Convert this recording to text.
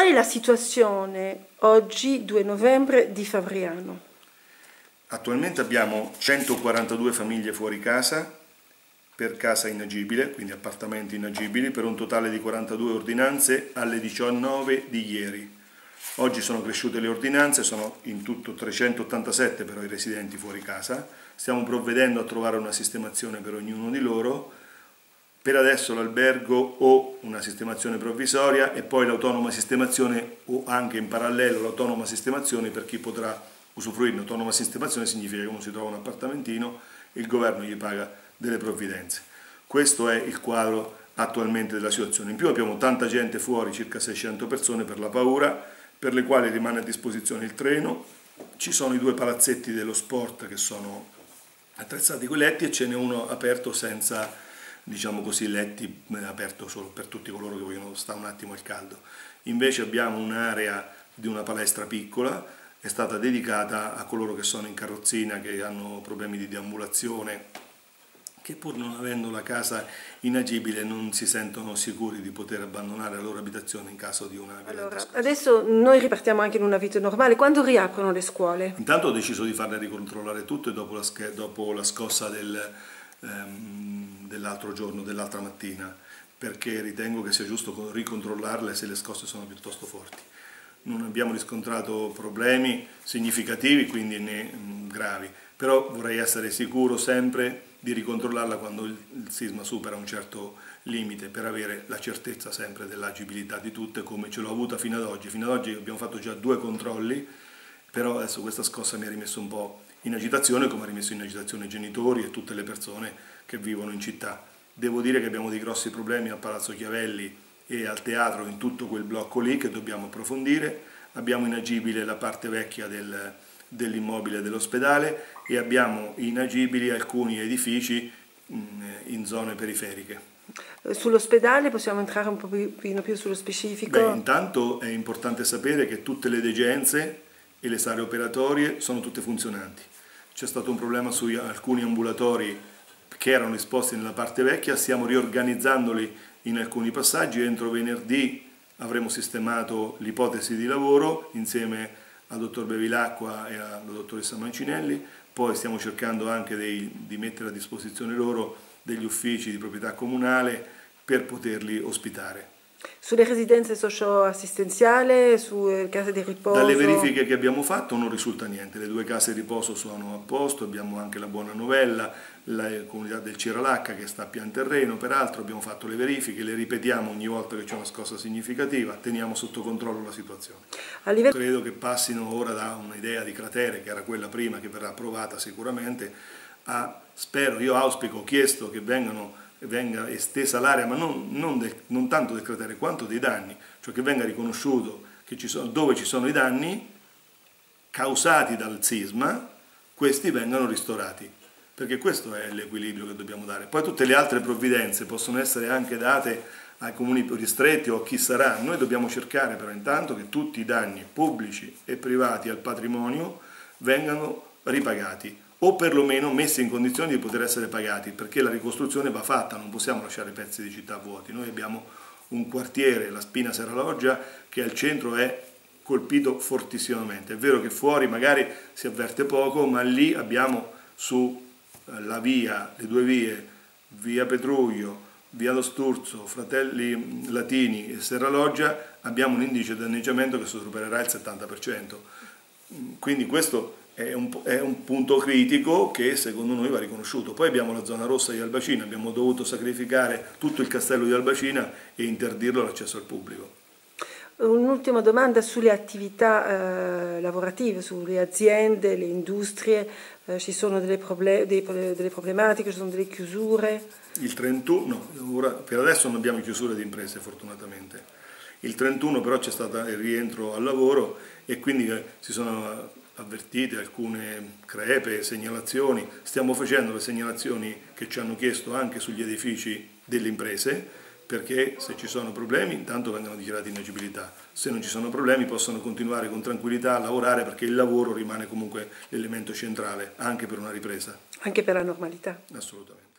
Qual è la situazione oggi, 2 novembre, di Favriano? Attualmente abbiamo 142 famiglie fuori casa per casa inagibile, quindi appartamenti inagibili, per un totale di 42 ordinanze alle 19 di ieri. Oggi sono cresciute le ordinanze, sono in tutto 387 però i residenti fuori casa. Stiamo provvedendo a trovare una sistemazione per ognuno di loro. Per adesso l'albergo o una sistemazione provvisoria e poi l'autonoma sistemazione o anche in parallelo l'autonoma sistemazione per chi potrà usufruirne autonoma sistemazione significa che uno si trova un appartamentino e il governo gli paga delle provvidenze. Questo è il quadro attualmente della situazione. In più abbiamo tanta gente fuori, circa 600 persone per la paura, per le quali rimane a disposizione il treno, ci sono i due palazzetti dello sport che sono attrezzati con letti e ce n'è uno aperto senza, diciamo così, letti aperto solo per tutti coloro che vogliono stare un attimo al caldo. Invece abbiamo un'area di una palestra piccola è stata dedicata a coloro che sono in carrozzina, che hanno problemi di deambulazione, che pur non avendo la casa inagibile non si sentono sicuri di poter abbandonare la loro abitazione in caso di una allora, Adesso noi ripartiamo anche in una vita normale, quando riaprono le scuole? Intanto ho deciso di farle ricontrollare tutte dopo la, dopo la scossa del, ehm, dell'altro giorno, dell'altra mattina, perché ritengo che sia giusto ricontrollarle se le scosse sono piuttosto forti non abbiamo riscontrato problemi significativi, quindi né gravi, però vorrei essere sicuro sempre di ricontrollarla quando il, il sisma supera un certo limite per avere la certezza sempre dell'agibilità di tutte come ce l'ho avuta fino ad oggi. Fino ad oggi abbiamo fatto già due controlli, però adesso questa scossa mi ha rimesso un po' in agitazione come ha rimesso in agitazione i genitori e tutte le persone che vivono in città. Devo dire che abbiamo dei grossi problemi a Palazzo Chiavelli e al teatro in tutto quel blocco lì che dobbiamo approfondire. Abbiamo inagibile la parte vecchia del, dell'immobile dell'ospedale e abbiamo inagibili alcuni edifici in, in zone periferiche. Sull'ospedale possiamo entrare un pochino più sullo specifico? Beh, intanto è importante sapere che tutte le degenze e le sale operatorie sono tutte funzionanti. C'è stato un problema su alcuni ambulatori che erano esposti nella parte vecchia, stiamo riorganizzandoli in alcuni passaggi. Entro venerdì avremo sistemato l'ipotesi di lavoro insieme al dottor Bevilacqua e alla dottoressa Mancinelli, poi stiamo cercando anche dei, di mettere a disposizione loro degli uffici di proprietà comunale per poterli ospitare. Sulle residenze socio-assistenziali, sulle case di riposo? Dalle verifiche che abbiamo fatto non risulta niente, le due case di riposo sono a posto, abbiamo anche la buona novella, la comunità del Ciralacca che sta a pian terreno, peraltro abbiamo fatto le verifiche, le ripetiamo ogni volta che c'è una scossa significativa, teniamo sotto controllo la situazione. Livello... Credo che passino ora da un'idea di cratere, che era quella prima, che verrà approvata sicuramente, a, spero, io auspico, ho chiesto che vengano venga estesa l'area, ma non, non, de, non, tanto del cratere quanto dei danni, cioè che venga riconosciuto che ci sono, dove ci sono i danni causati dal sisma, questi vengano ristorati, perché questo è l'equilibrio che dobbiamo dare. Poi tutte le altre provvidenze possono essere anche date ai comuni più ristretti o a chi sarà, noi dobbiamo cercare però intanto che tutti i danni pubblici e privati al patrimonio vengano ripagati o perlomeno messi in condizione di poter essere pagati, perché la ricostruzione va fatta, non possiamo lasciare pezzi di città vuoti. Noi abbiamo un quartiere, la Spina Serraloggia, che al centro è colpito fortissimamente. È vero che fuori magari si avverte poco, ma lì abbiamo sulla eh, via, le due vie, via Petruglio, via Lo Sturzo, Fratelli Latini e Serraloggia, abbiamo un indice di danneggiamento che supererà il 70%. Quindi questo è un, è un, punto critico che secondo noi va riconosciuto. Poi abbiamo la zona rossa di Albacina, abbiamo dovuto sacrificare tutto il castello di Albacina e interdirlo all'accesso al pubblico. Un'ultima domanda sulle attività eh, lavorative, sulle aziende, le industrie, eh, ci sono delle, problem dei, delle, problematiche, ci sono delle chiusure? Il 31, no, ora, per adesso non abbiamo chiusure di imprese fortunatamente. Il 31 però c'è stato il rientro al lavoro e quindi eh, si sono avvertite alcune crepe, segnalazioni, stiamo facendo le segnalazioni che ci hanno chiesto anche sugli edifici delle imprese perché se ci sono problemi intanto vengono dichiarati inagibilità, se non ci sono problemi possono continuare con tranquillità a lavorare perché il lavoro rimane comunque l'elemento centrale anche per una ripresa. Anche per la normalità. Assolutamente.